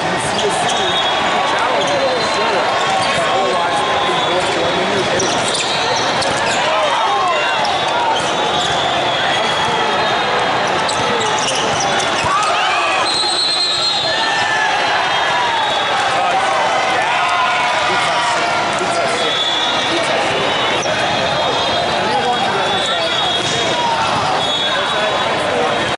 Brasil.